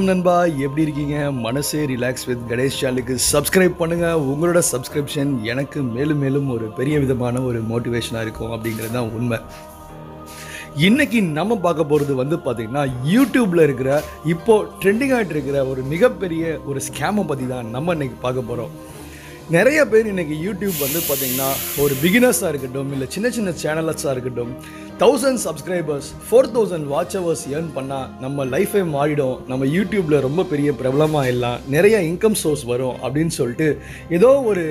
வணக்கம் நண்பா. எப்படி இருக்கீங்க? மனசே ரிலாக்ஸ் வித் கணேஷ் சேனலுக்கு சப்ஸ்கிரைப் பண்ணுங்கள் உங்களோட சப்ஸ்கிரிப்ஷன் எனக்கு மேலும் மேலும் ஒரு பெரிய விதமான ஒரு மோட்டிவேஷனாக இருக்கும் அப்படிங்கிறது தான் உண்மை. இன்னைக்கு நம்ம பார்க்க போகிறது வந்து பார்த்திங்கன்னா யூடியூப்பில் இருக்கிற இப்போ ட்ரெண்டிங் ஆகிட்டு இருக்கிற ஒரு மிகப்பெரிய ஒரு ஸ்கேமை பற்றி தான் நம்ம இன்றைக்கி பார்க்க போகிறோம் நிறைய பேர் இன்னைக்கு யூடியூப் வந்து பார்த்திங்கன்னா ஒரு பிகினர்ஸாக இருக்கட்டும் இல்லை சின்ன சின்ன சேனல்ஸாக இருக்கட்டும் thousand subscribers four thousand watch hours earn பண்ணால் நம்ம லைஃபே மாறிடும். நம்ம யூடியூப்பில் ரொம்ப பெரிய பிரபலமாக எல்லாம் நிறைய இன்கம் சோர்ஸ் வரும் அப்படின்னு சொல்லிட்டு ஏதோ ஒரு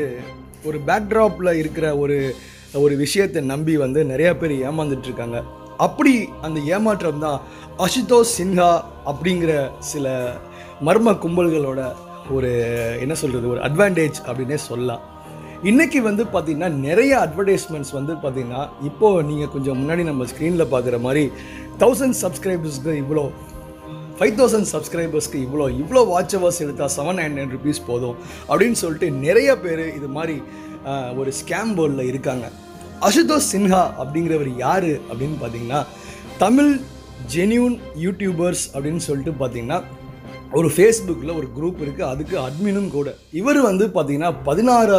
ஒரு பேக்ட்ராப்பில் இருக்கிற ஒரு ஒரு விஷயத்தை நம்பி வந்து நிறையா பேர் ஏமாந்துட்டுருக்காங்க அப்படி அந்த ஏமாற்றம் தான் அசுதோஷ் சின்ஹா அப்படிங்கிற சில மர்ம கும்பல்களோட ஒரு என்ன சொல்கிறது ஒரு அட்வான்டேஜ் அப்படின்னே சொல்லலாம். இன்றைக்கி வந்து பார்த்திங்கன்னா நிறைய அட்வர்டைஸ்மெண்ட்ஸ் வந்து பார்த்திங்கன்னா இப்போது நீங்கள் கொஞ்சம் முன்னாடி நம்ம ஸ்க்ரீனில் பார்க்குற மாதிரி தௌசண்ட் சப்ஸ்கிரைபர்ஸ்க்கு இவ்வளோ ஃபைவ் தௌசண்ட் சப்ஸ்கிரைபர்ஸ்க்கு இவ்வளோ இவ்வளோ வாட்ச் அவர்ஸ் எடுத்தால் செவன் ஹண்ட்ரட் ருபீஸ் போதும் அப்படின்னு சொல்லிட்டு நிறைய பேர் இது மாதிரி ஒரு ஸ்கேம் போர்டில் இருக்காங்க. அசுதோஷ் சின்ஹா அப்படிங்கிறவர் யார் அப்படின்னு பார்த்தீங்கன்னா தமிழ் ஜென்யூன் யூடியூபர்ஸ் அப்படின்னு சொல்லிட்டு பார்த்தீங்கன்னா ஒரு ஃபேஸ்புக்கில் ஒரு குரூப் இருக்குது அதுக்கு அட்மினும் கூட. இவர் வந்து பார்த்தீங்கன்னா பதினாறு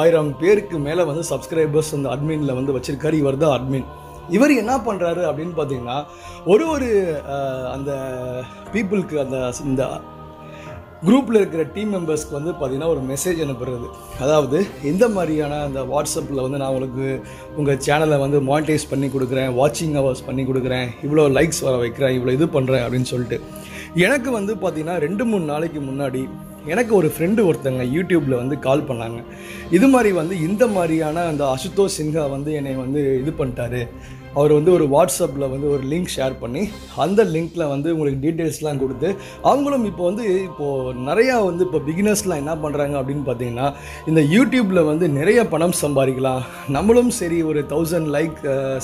ஆயிரம் பேருக்கு மேலே வந்து சப்ஸ்கிரைபர்ஸ் அந்த அட்மினில் வந்து வச்சுருக்காரு. இவர் தான் அட்மின் இவர் என்ன பண்ணுறாரு அப்படின்னு பார்த்தீங்கன்னா ஒரு ஒரு அந்த பீப்புளுக்கு அந்த இந்த குரூப்பில் இருக்கிற டீம் மெம்பர்ஸ்க்கு வந்து பார்த்தீங்கன்னா ஒரு மெசேஜ் அனுப்புறது. அதாவது இந்த மாதிரியான அந்த வாட்ஸ்அப்பில் வந்து நான் உங்களுக்கு உங்கள் சேனலை வந்து மானிட்டைஸ் பண்ணி கொடுக்குறேன் வாட்சிங் ஹவர்ஸ் பண்ணி கொடுக்குறேன் இவ்வளோ லைக்ஸ் வர வைக்கிறேன் இவ்வளோ இது பண்ணுறேன் அப்படின்னு சொல்லிட்டு. எனக்கு வந்து பார்த்திங்கன்னா ரெண்டு மூணு நாளைக்கு முன்னாடி எனக்கு ஒரு ஃப்ரெண்டு ஒருத்தங்க யூடியூப்பில் வந்து கால் பண்ணாங்க. இது மாதிரி வந்து இந்த மாதிரியான அந்த அசுதோஷ் சின்ஹா வந்து என்னை வந்து இது பண்ணிட்டாரு. அவர் வந்து ஒரு வாட்ஸ்அப்பில் வந்து ஒரு லிங்க் ஷேர் பண்ணி அந்த லிங்க்கில் வந்து உங்களுக்கு டீட்டெயில்ஸ்லாம் கொடுத்து அவங்களும் இப்போ வந்து இப்போது நிறையா வந்து இப்போ பிகினர்ஸ்லாம் என்ன பண்ணுறாங்க அப்படின்னு பார்த்தீங்கன்னா இந்த யூடியூப்பில் வந்து நிறைய பணம் சம்பாதிக்கலாம். நம்மளும் சரி ஒரு thousand like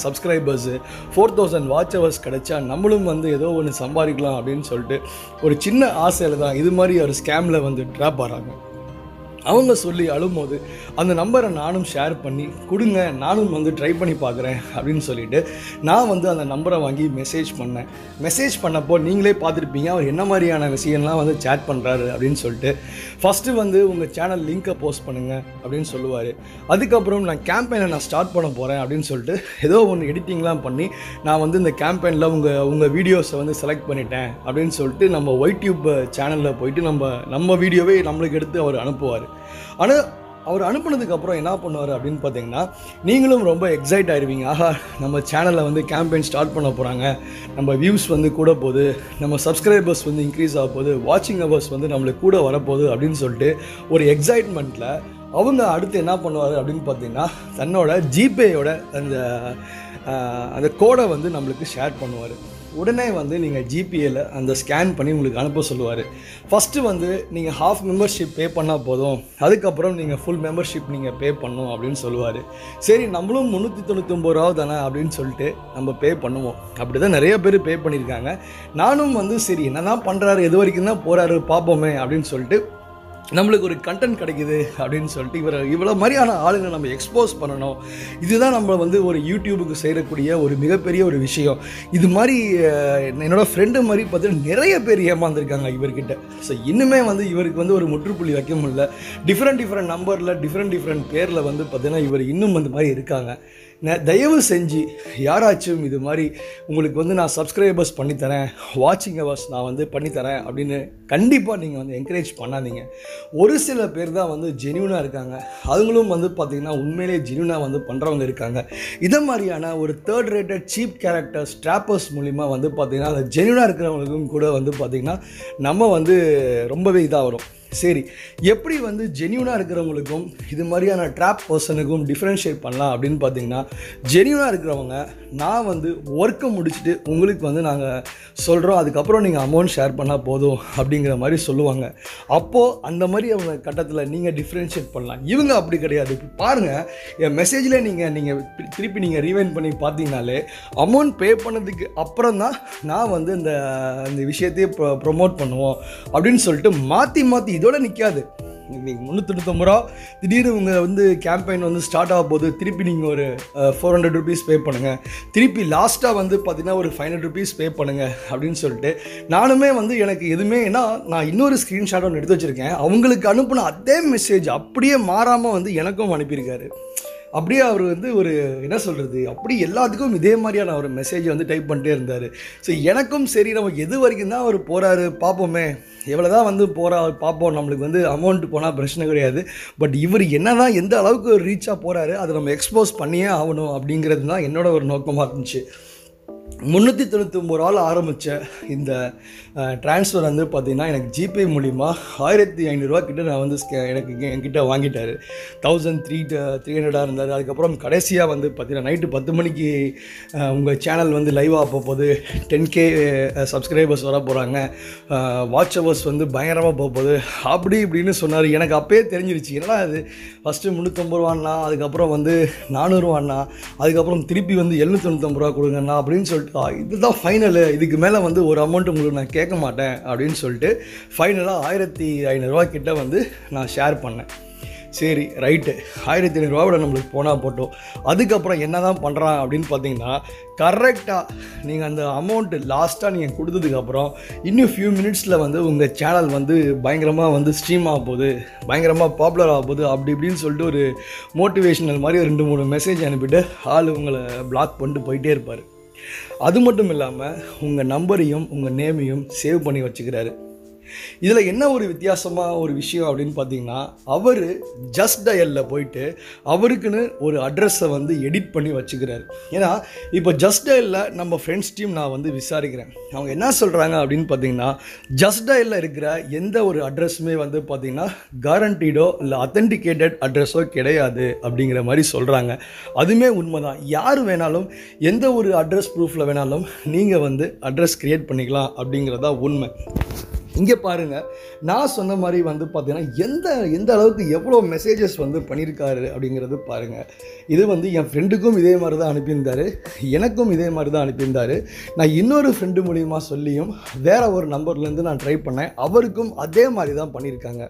subscribers four thousand watch hours கிடைச்சா நம்மளும் வந்து ஏதோ ஒன்று சம்பாதிக்கலாம் அப்படின்னு சொல்லிட்டு ஒரு சின்ன ஆசையில் தான் இது மாதிரி ஒரு ஸ்கேமில் வந்து ட்ராப் ஆகிறாங்க அவங்க சொல்லி அழும்போது அந்த நம்பரை நானும் ஷேர் பண்ணி கொடுங்க நானும் வந்து ட்ரை பண்ணி பார்க்குறேன் அப்படின்னு சொல்லிட்டு நான் வந்து அந்த நம்பரை வாங்கி மெசேஜ் பண்ணேன். மெசேஜ் பண்ணப்போ நீங்களே பார்த்துருப்பீங்க அவர் என்ன மாதிரியான விஷயம்லாம் வந்து சேட் பண்ணுறாரு அப்படின்னு சொல்லிட்டு ஃபஸ்ட்டு வந்து உங்கள் சேனல் லிங்க்கை போஸ்ட் பண்ணுங்கள் அப்படின்னு சொல்லுவார். அதுக்கப்புறம் நான் கேம்பெயினை நான் ஸ்டார்ட் பண்ண போகிறேன் அப்படின்னு சொல்லிட்டு ஏதோ ஒன்று எடிட்டிங்லாம் பண்ணி நான் வந்து இந்த கேம்பெயினில் உங்கள் உங்கள் வீடியோஸை வந்து செலக்ட் பண்ணிட்டேன் அப்படின்னு சொல்லிட்டு நம்ம ஒயிட்யூப் சேனலில் போயிட்டு நம்ம நம்ம வீடியோவே நம்மளுக்கு எடுத்து அவர் அனுப்புவார். ஆனால் அவர் அனுப்புனதுக்கு அப்புறம் என்ன பண்ணுவார் அப்படின்னு பார்த்தீங்கன்னா நீங்களும் ரொம்ப எக்ஸைட் ஆயிடுவீங்க ஆஹா நம்ம சேனலில் வந்து கேம்பெயின் ஸ்டார்ட் பண்ண போகிறாங்க நம்ம வியூஸ் வந்து கூட போகுது. நம்ம சப்ஸ்கிரைபர்ஸ் வந்து இன்க்ரீஸ் ஆக போகுது. வாட்சிங் அவர்ஸ் வந்து நம்மளுக்கு கூட வரப்போகுது அப்படின்னு சொல்லிட்டு ஒரு எக்ஸைட்மெண்ட்டில் அவங்க அடுத்து என்ன பண்ணுவார் அப்படின்னு பார்த்தீங்கன்னா தன்னோட ஜிபேயோட அந்த அந்த கோடை வந்து நம்மளுக்கு ஷேர் பண்ணுவார். உடனே வந்து நீங்கள் ஜிபிஏல அந்த ஸ்கேன் பண்ணி உங்களுக்கு அனுப்ப சொல்லுவார். ஃபஸ்ட்டு வந்து நீங்கள் ஹாஃப் மெம்பர்ஷிப் பே பண்ணால் போதும். அதுக்கப்புறம் நீங்கள் ஃபுல் மெம்பர்ஷிப் நீங்கள் பே பண்ணணும் அப்படின்னு சொல்லுவார். சரி நம்மளும் முந்நூற்றி தொண்ணூத்தொம்பது ரூபா தானே அப்படின்னு சொல்லிட்டு நம்ம பே பண்ணுவோம். அப்படி தான் நிறைய பேர் பே பண்ணியிருக்காங்க. நானும் வந்து சரி என்ன தான் பண்ணுறாரு எது வரைக்கும் தான் போகிறாரு பார்ப்போமே அப்படின்னு சொல்லிட்டு நம்மளுக்கு ஒரு கண்டென்ட் கிடைக்குது அப்படின்னு சொல்லிட்டு இவரை இவ்வளோ மாதிரியான ஆளுங்களை நம்ம எக்ஸ்போஸ் பண்ணணும். இதுதான் நம்ம வந்து ஒரு யூடியூபுக்கு செய்யக்கூடிய ஒரு மிகப்பெரிய ஒரு விஷயம். இது மாதிரி என்னோடய என்னோட ஃப்ரெண்டு மாதிரி பார்த்தீங்கன்னா நிறைய பேர் ஏமாந்துருக்காங்க இவர்கிட்ட. ஸோ இன்னுமே வந்து இவருக்கு வந்து ஒரு முற்றுப்புள்ளி வைக்க முடியல. டிஃப்ரெண்ட் டிஃப்ரெண்ட் நம்பரில் டிஃப்ரெண்ட் டிஃப்ரெண்ட் பேரில் வந்து பார்த்தீங்கன்னா இவர் இன்னும் அந்த மாதிரி இருக்காங்க. தயவு செஞ்சு யாராச்சும் இது மாதிரி உங்களுக்கு வந்து நான் சப்ஸ்கிரைபர்ஸ் பண்ணித்தரேன் வாட்சிங் ஹவர்ஸ் நான் வந்து பண்ணித்தரேன் அப்படின்னு கண்டிப்பாக நீங்கள் வந்து என்கரேஜ் பண்ணாதீங்க. ஒரு சில பேர் தான் வந்து ஜென்யூனாக இருக்காங்க. அவங்களும் வந்து பார்த்திங்கன்னா உண்மையிலேயே ஜென்யூனாக வந்து பண்ணுறவங்க இருக்காங்க. இதை மாதிரியான ஒரு third rated cheap characters trappers மூலிமா வந்து பார்த்திங்கன்னா அந்த ஜென்யூனாக இருக்கிறவங்களுக்கும் கூட வந்து பார்த்திங்கன்னா நம்ம வந்து ரொம்பவே இதாக வரும். சரி எப்படி வந்து ஜென்யூனாக இருக்கிறவங்களுக்கும் இது மாதிரியான ட்ராப் பர்சனுக்கும் டிஃப்ரென்ஷியேட் பண்ணலாம் அப்படின்னு பார்த்தீங்கன்னா ஜென்யூனாக இருக்கிறவங்க நான் வந்து ஒர்க்கை முடிச்சுட்டு உங்களுக்கு வந்து நாங்கள் சொல்கிறோம் அதுக்கப்புறம் நீங்கள் அமௌண்ட் ஷேர் பண்ணால் போதும் அப்படிங்கிற மாதிரி சொல்லுவாங்க. அப்போது அந்த மாதிரி அவங்க கட்டத்தில் நீங்கள் டிஃப்ரென்ஷியேட் பண்ணலாம். இவங்க அப்படி கிடையாது. இப்போ பாருங்கள் என் மெசேஜில் நீங்கள் நீங்கள் திருப்பி நீங்கள் ரீவைண்ட் பண்ணி பார்த்தீங்கனாலே அமௌண்ட் பே பண்ணதுக்கு அப்புறம் தான் நான் வந்து இந்த இந்த விஷயத்தையே ப்ரொமோட் பண்ணுவோம் அப்படின்னு சொல்லிட்டு மாற்றி மாற்றி இதோட நிற்காது இன்னைக்கு முந்நூற்றொண்ணூத்தொம்பது ரூபா. திடீர்னு உங்கள் வந்து கேம்பெயின் வந்து ஸ்டார்ட் ஆக போது திருப்பி நீங்கள் ஒரு ஃபோர் ஹண்ட்ரட் ருபீஸ் பே பண்ணுங்கள் திருப்பி லாஸ்ட்டாக வந்து பார்த்தீங்கன்னா ஒரு ஃபைவ் ஹண்ட்ரட் ருபீஸ் பே பண்ணுங்கள் அப்படின்னு சொல்லிட்டு நானுமே வந்து எனக்கு எதுவுமே ஏன்னா நான் இன்னொரு ஸ்க்ரீன்ஷாட் ஒன்று எடுத்து வச்சுருக்கேன். அவங்களுக்கு அனுப்பின அதே மெசேஜ் அப்படியே மாறாமல் வந்து எனக்கும் அனுப்பியிருக்காரு. அப்படியே அவர் வந்து ஒரு என்ன சொல்கிறது அப்படி எல்லாத்துக்கும் இதே மாதிரியான ஒரு மெசேஜை வந்து டைப் பண்ணிட்டே இருந்தார். ஸோ எனக்கும் சரி நம்ம எது வரைக்கும் தான் அவர் போகிறாரு பார்ப்போமே எவ்வளோ தான் வந்து போகிறா பார்ப்போம் நம்மளுக்கு வந்து அமௌண்ட் போனால் பிரச்சனை கிடையாது. பட் இவர் என்ன தான் எந்த அளவுக்கு ரீச்சாக போகிறாரு அதை நம்ம எக்ஸ்போஸ் பண்ணியே ஆகணும் அப்படிங்கிறது தான் என்னோட ஒரு நோக்கமாக இருந்துச்சு. முந்நூற்றி தொண்ணூற்றி ஒம்பது ஆள் ஆரம்பித்த இந்த ட்ரான்ஸ்ஃபர் வந்து பார்த்திங்கன்னா எனக்கு ஜிபே மூலிமா ஆயிரத்தி ஐநூறுரூவா கிட்ட நான் வந்து ஸ்கே- எனக்கு என்கிட்ட வாங்கிட்டார். தௌசண்ட் த்ரீ த்ரீ ஹண்ட்ரடாக இருந்தார். அதுக்கப்புறம் கடைசியாக வந்து பார்த்தீங்கன்னா நைட்டு பத்து மணிக்கு உங்கள் சேனல் வந்து லைவாக போக டென் கே சப்ஸ்கிரைபர்ஸ் வர போகிறாங்க வாட்ச் அவர்ஸ் வந்து பயங்கரமாக போக போகுது. அப்படி இப்படின்னு சொன்னார். எனக்கு அப்போயே தெரிஞ்சிருச்சு. என்னடா அது ஃபஸ்ட்டு முந்நூற்றம்பது ரூபான்னா அதுக்கப்புறம் வந்து நானூறுவாண்ணா அதுக்கப்புறம் திருப்பி வந்து எழுநூத்தொண்ணூத்தொம்பது ரூபா கொடுங்கண்ணா அப்படின்னு சொல்லிட்டு இதுதான் ஃபைனலு இதுக்கு மேலே வந்து ஒரு அமௌண்ட் உங்களுக்கு நான் கேட்க மாட்டேன் அப்படின்னு சொல்லிட்டு ஃபைனலாக ஆயிரத்தி ஐநூறுரூவா கிட்ட வந்து நான் ஷேர் பண்ணேன். சரி ரைட்டு ஆயிரத்தி ஐநூறுரூவாவோட நம்மளுக்கு போனால் போட்டோம். அதுக்கப்புறம் என்ன தான் பண்ணுறான் அப்படின்னு பார்த்தீங்கன்னா கரெக்டாக நீங்கள் அந்த அமௌண்ட்டு லாஸ்ட்டாக நீங்கள் கொடுத்ததுக்கப்புறம் இன்னும் ஃபியூ மினிட்ஸில் வந்து உங்கள் சேனல் வந்து பயங்கரமாக வந்து ஸ்ட்ரீம் ஆக போகுது பயங்கரமாக பாப்புலர் ஆக போகுது அப்படி இப்படின்னு சொல்லிட்டு ஒரு மோட்டிவேஷனல் மாதிரி ஒரு ரெண்டு மூணு மெசேஜ் அனுப்பிட்டு ஆள் உங்களை பிளாக் பண்ணிட்டு போயிட்டே இருப்பார். அது மட்டும் இல்லாமல் உங்கள் நம்பரையும் உங்கள் நேமையும் சேவ் பண்ணி வச்சுக்கிறாரு. இதில் என்ன ஒரு வித்தியாசமாக ஒரு விஷயம் அப்படின்னு பார்த்தீங்கன்னா அவர் ஜஸ்ட் டயலில் போயிட்டு அவருக்குன்னு ஒரு அட்ரஸை வந்து எடிட் பண்ணி வச்சுக்கிறாரு. ஏன்னா இப்போ ஜஸ்ட் டயலில் நம்ம ஃப்ரெண்ட்ஸ் டீம் நான் வந்து விசாரிக்கிறேன். அவங்க என்ன சொல்கிறாங்க அப்படின்னு பார்த்தீங்கன்னா ஜஸ்ட் டயலில் இருக்கிற எந்த ஒரு அட்ரஸுமே வந்து பார்த்திங்கன்னா கேரண்டீடோ இல்லை அத்தன்டிகேட்டட் அட்ரஸோ கிடையாது அப்படிங்கிற மாதிரி சொல்கிறாங்க அதுவுமே உண்மைதான். யார் வேணாலும் எந்த ஒரு அட்ரஸ் ப்ரூஃபில் வேணாலும் நீங்கள் வந்து அட்ரஸ் க்ரியேட் பண்ணிக்கலாம் அப்படிங்கிறதா உண்மை. இங்கே பாருங்கள் நான் சொன்ன மாதிரி வந்து பார்த்தீங்கன்னா எந்த எந்த அளவுக்கு எவ்வளோ மெசேஜஸ் வந்து பண்ணியிருக்காரு அப்படிங்கிறது பாருங்கள் இது வந்து என் ஃப்ரெண்டுக்கும் இதே மாதிரி தான் அனுப்பியிருந்தாரு. எனக்கும் இதே மாதிரி தான் அனுப்பியிருந்தாரு. நான் இன்னொரு ஃப்ரெண்டு மூலியமாக சொல்லியும் வேற ஒரு நம்பர்லேருந்து நான் ட்ரை பண்ணேன். அவருக்கும் அதே மாதிரி தான் பண்ணியிருக்காங்க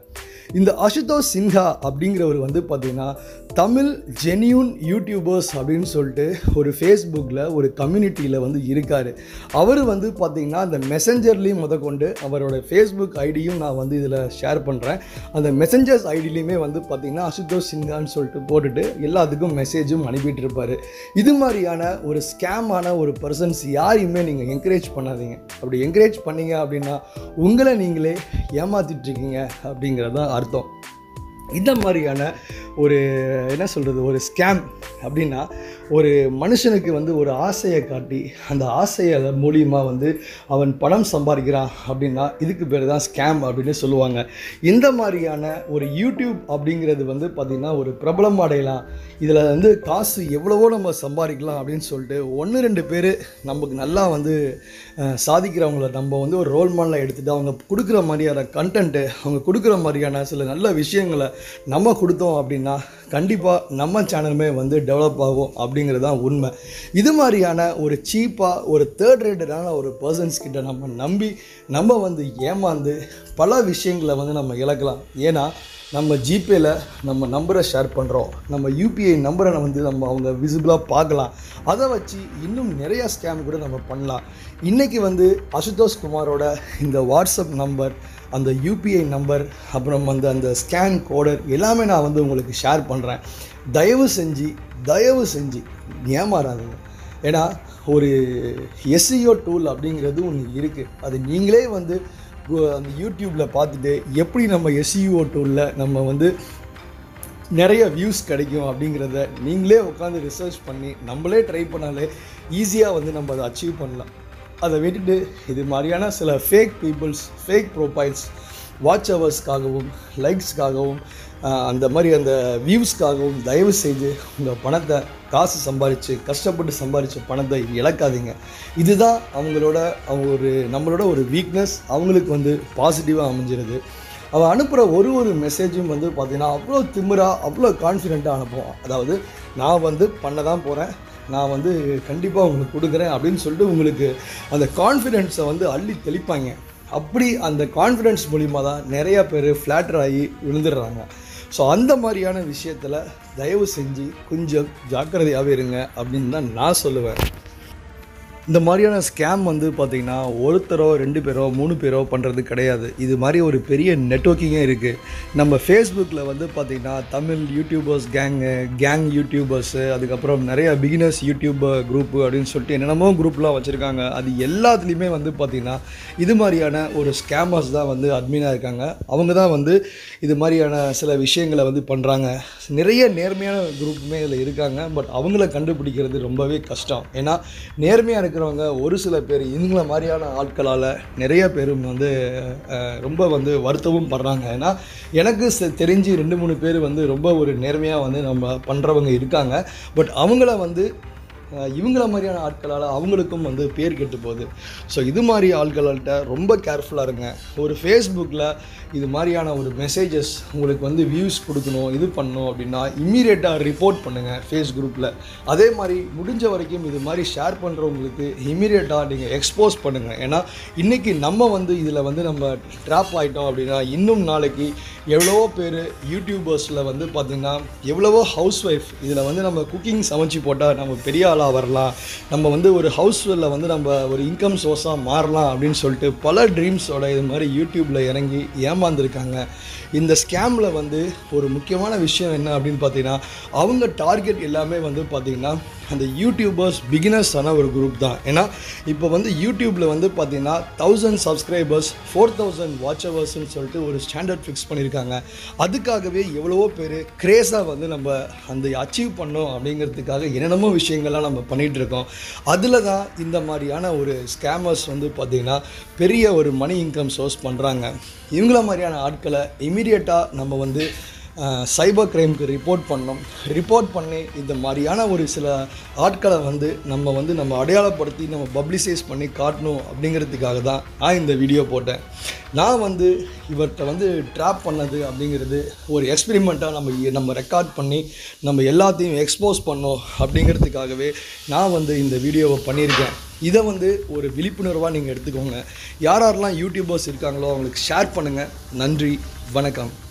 இந்த அசுதோஷ் சின்ஹா அப்படிங்கிறவர் வந்து பார்த்தீங்கன்னா தமிழ் ஜெனியூன் யூடியூபர்ஸ் அப்படின்னு சொல்லிட்டு ஒரு ஃபேஸ்புக்கில் ஒரு கம்யூனிட்டியில் வந்து இருக்கார். அவர் வந்து பார்த்திங்கன்னா அந்த மெசஞ்சர்லேயும் முதற்கொண்டு அவரோட ஃபேஸ்புக் ஐடியும் நான் வந்து இதில் ஷேர் பண்ணுறேன் அந்த மெசஞ்சர்ஸ் ஐடியிலையுமே வந்து பார்த்திங்கன்னா அசுதோஷ் சின்ஹான்னு சொல்லிட்டு போட்டுட்டு எல்லாத்துக்கும் மெசேஜும் அனுப்பிட்டு இருப்பார். இது மாதிரியான ஒரு ஸ்கேமான ஒரு பர்சன்ஸ் யாரையுமே நீங்கள் என்கரேஜ் பண்ணாதீங்க. அப்படி என்கரேஜ் பண்ணீங்க அப்படின்னா உங்களை நீங்களே ஏமாற்றிட்டுருக்கீங்க இருக்கீங்க தான் அர்த்தம். இந்த மாதிரியான ஒரு என்ன சொல்கிறது ஒரு ஸ்கேம் அப்படின்னா ஒரு மனுஷனுக்கு வந்து ஒரு ஆசையை காட்டி அந்த ஆசையை மூலியமாக வந்து அவன் பணம் சம்பாதிக்கிறான் அப்படின்னா இதுக்கு பேர் தான் ஸ்கேம் அப்படின்னு சொல்லுவாங்க. இந்த மாதிரியான ஒரு யூடியூப் அப்படிங்கிறது வந்து பார்த்திங்கன்னா ஒரு பிரபலம் அடையலாம். இதில் வந்து காசு எவ்வளவோ நம்ம சம்பாதிக்கலாம் அப்படின்னு சொல்லிட்டு ஒன்று ரெண்டு பேர் நமக்கு நல்லா வந்து சாதிக்கிறவங்கள நம்ம வந்து ஒரு ரோல் மாடலாக எடுத்துகிட்டு அவங்க கொடுக்குற மாதிரியான கண்டென்ட்டு அவங்க கொடுக்குற மாதிரியான சில நல்ல விஷயங்களை நம்ம கொடுத்தோம் அப்படின்னா கண்டிப்பாக நம்ம சேனலுமே வந்து டெவலப் ஆகும் அப்படிங்கிறது தான் உண்மை. இது மாதிரியான ஒரு சீப்பாக ஒரு தேர்ட் ரேட்டடான ஒரு பர்சன்ஸ் கிட்ட நம்ம நம்பி நம்ம வந்து ஏமாந்து பல விஷயங்களை வந்து நம்ம இழக்கலாம். ஏன்னா நம்ம ஜிபேயில் நம்ம நம்பரை ஷேர் பண்ணுறோம் நம்ம யூபிஐ நம்பரை வந்து நம்ம அவங்க விசிபிளாக பார்க்கலாம். அதை வச்சு இன்னும் நிறையா ஸ்கேம் கூட நம்ம பண்ணலாம். இன்றைக்கி வந்து அசுதோஷ் குமாரோட இந்த வாட்ஸ்அப் நம்பர் அந்த யூபிஐ நம்பர் அப்புறம் வந்து அந்த ஸ்கேன் கோடர் எல்லாமே நான் வந்து உங்களுக்கு ஷேர் பண்ணுறேன் தயவு செஞ்சு தயவு செஞ்சு ஏமாறாதீங்க. ஏன்னா ஒரு எஸ்இஓ டூல் அப்படிங்கிறது ஒன்று இருக்குது அது நீங்களே வந்து அந்த யூடியூப்பில் பார்த்துட்டு எப்படி நம்ம எஸ்இஓ டூலில் நம்ம வந்து நிறைய வியூஸ் கிடைக்கும் அப்படிங்கிறத நீங்களே உட்காந்து ரிசர்ச் பண்ணி நம்மளே ட்ரை பண்ணாலே ஈஸியாக வந்து நம்ம அதை அச்சீவ் பண்ணலாம். அதை விட்டுட்டு இது மாதிரியான சில fake peoples fake profiles watch ஹவர்ஸ்க்காகவும் லைக்ஸ்க்காகவும் அந்த மாதிரி அந்த வியூஸ்க்காகவும் தயவு செய்து உங்கள் பணத்தை காசு சம்பாரித்து கஷ்டப்பட்டு சம்பாரித்த பணத்தை இழக்காதீங்க. இதுதான் அவங்களோட அவங்க ஒரு நம்மளோட ஒரு வீக்னஸ் அவங்களுக்கு வந்து பாசிட்டிவாக அமைஞ்சிருது. அவள் அனுப்புகிற ஒரு ஒரு மெசேஜும் வந்து பார்த்தீங்கன்னா அவ்வளோ திமிராக அவ்வளோ கான்ஃபிடென்ட்டாக அனுப்புவோம் அதாவது நான் வந்து பண்ண தான் போகிறேன் நான் வந்து கண்டிப்பாக உங்களுக்கு கொடுக்குறேன் அப்படின்னு சொல்லிட்டு உங்களுக்கு அந்த கான்ஃபிடென்ஸை வந்து அள்ளி தெளிப்பாங்க. அப்படி அந்த கான்ஃபிடென்ஸ் மூலிமா தான் நிறையா பேர் ஃப்ளாட்டர் ஆகி விழுந்துடுறாங்க. ஸோ அந்த மாதிரியான விஷயத்தில் தயவு செஞ்சு கொஞ்சம் ஜாக்கிரதையாகவே இருங்க அப்படின்னு தான் நான் சொல்லுவேன். இந்த மாதிரியான ஸ்கேம் வந்து பார்த்திங்கன்னா ஒருத்தரோ ரெண்டு பேரோ மூணு பேரோ பண்ணுறது கிடையாது. இது மாதிரி ஒரு பெரிய நெட்ஒர்க்கிங்கே இருக்குது நம்ம ஃபேஸ்புக்கில் வந்து பார்த்திங்கன்னா Tamil YouTubers gang gang YouTubers அதுக்கப்புறம் நிறைய பிகினர்ஸ் யூடியூபர் குரூப்பு அப்படின்னு சொல்லிட்டு என்னென்னமோ குரூப்லாம் வச்சுருக்காங்க. அது எல்லாத்துலேயுமே வந்து பார்த்திங்கன்னா இது மாதிரியான ஒரு ஸ்கேமர்ஸ் தான் வந்து அட்மினாக இருக்காங்க. அவங்க தான் வந்து இது மாதிரியான சில விஷயங்களை வந்து பண்ணுறாங்க நிறைய நேர்மையான குரூப்புமே இதில் இருக்காங்க. பட் அவங்கள கண்டுபிடிக்கிறது ரொம்பவே கஷ்டம். ஏன்னா நேர்மையாக இருக்கிறவங்க ஒரு சில பேர் இவங்கள மாதிரியான ஆட்களால் நிறைய பேரும் வந்து ரொம்ப வந்து வருத்தமும் படுறாங்க. ஏன்னா எனக்கு தெரிஞ்சு ரெண்டு மூணு பேர் வந்து ரொம்ப ஒரு நேர்மையாக வந்து நம்ம பண்ணுறவங்க இருக்காங்க. பட் அவங்கள வந்து இவங்கள மாதிரியான ஆட்களால் அவங்களுக்கும் வந்து பேர் கெட்டு போகுது. ஸோ இது மாதிரி ஆட்கள்கிட்ட ரொம்ப கேர்ஃபுல்லாக இருங்க. ஒரு ஃபேஸ்புக்கில் இது மாதிரியான ஒரு மெசேஜஸ் உங்களுக்கு வந்து வியூஸ் கொடுக்கணும் இது பண்ணணும் அப்படின்னா இம்மீடியட்டாக ரிப்போர்ட் பண்ணுங்கள் ஃபேஸ் குரூப்பில் அதே மாதிரி முடிஞ்ச வரைக்கும் இது மாதிரி ஷேர் பண்ணுறவங்களுக்கு இம்மீடியட்டாக நீங்கள் எக்ஸ்போஸ் பண்ணுங்கள் ஏன்னா இன்றைக்கி நம்ம வந்து இதில் வந்து நம்ம ட்ராப் ஆகிட்டோம் அப்படின்னா இன்னும் நாளைக்கு எவ்வளவோ பேர் யூடியூபர்ஸில் வந்து பார்த்திங்கன்னா எவ்வளவோ ஹவுஸ் ஒய்ஃப் இதில் வந்து நம்ம குக்கிங் சமைச்சு போட்டால் நம்ம பெரிய ஆள் ஆளாக வரலாம். நம்ம வந்து ஒரு ஹவுஸ்ல வந்து நம்ம ஒரு இன்கம் சோர்ஸாக மாறலாம் அப்படின்னு சொல்லிட்டு பல ட்ரீம்ஸோட இது மாதிரி யூடியூப்பில் இறங்கி ஏமாந்துருக்காங்க. இந்த ஸ்கேமில் வந்து ஒரு முக்கியமான விஷயம் என்ன அப்படின்னு பார்த்தீங்கன்னா அவங்க டார்கெட் எல்லாமே வந்து பார்த்திங்கன்னா அந்த யூடியூபர்ஸ் பிகினர்ஸான ஒரு குரூப் தான். ஏன்னா இப்போ வந்து யூடியூப்பில் வந்து பார்த்தீங்கன்னா தௌசண்ட் சப்ஸ்கிரைபர்ஸ் ஃபோர் தௌசண்ட் வாட்சவர்ஸ்னு சொல்லிட்டு ஒரு ஸ்டாண்டர்ட் ஃபிக்ஸ் பண்ணியிருக்காங்க அதுக்காகவே எவ்வளவோ பேர் க்ரேஸாக வந்து நம்ம அந்த அச்சீவ் பண்ணோம் அப்படிங்கிறதுக்காக என்னென்னமோ விஷயங்கள்லாம் நம்ம பண்ணிகிட்டு இருக்கோம் அதில் தான் இந்த மாதிரியான ஒரு ஸ்கேமர்ஸ் வந்து பார்த்திங்கன்னா பெரிய ஒரு மணி இன்கம் சோர்ஸ் பண்ணுறாங்க இவங்கள மாதிரியான ஆட்களை இமீடியட்டாக நம்ம வந்து சைபர் கிரைமுக்கு ரிப்போர்ட் பண்ணோம். ரிப்போர்ட் பண்ணி இந்த மாதிரியான ஒரு சில ஆட்களை வந்து நம்ம வந்து நம்ம அடையாளப்படுத்தி நம்ம பப்ளிசைஸ் பண்ணி காட்டணும் அப்படிங்கிறதுக்காக தான் நான் இந்த வீடியோ போட்டேன். நான் வந்து இவர்கிட்ட வந்து ட்ராப் பண்ணது அப்படிங்கிறது ஒரு எக்ஸ்பெரிமெண்ட்டாக நம்ம நம்ம ரெக்கார்ட் பண்ணி நம்ம எல்லாத்தையும் எக்ஸ்போஸ் பண்ணோம் அப்படிங்கிறதுக்காகவே நான் வந்து இந்த வீடியோவை பண்ணியிருக்கேன். இதை வந்து ஒரு விழிப்புணர்வாக நீங்கள் எடுத்துக்கோங்க. யார் யாரெல்லாம் யூடியூபர்ஸ் இருக்காங்களோ அவங்களுக்கு ஷேர் பண்ணுங்கள் நன்றி. வணக்கம்.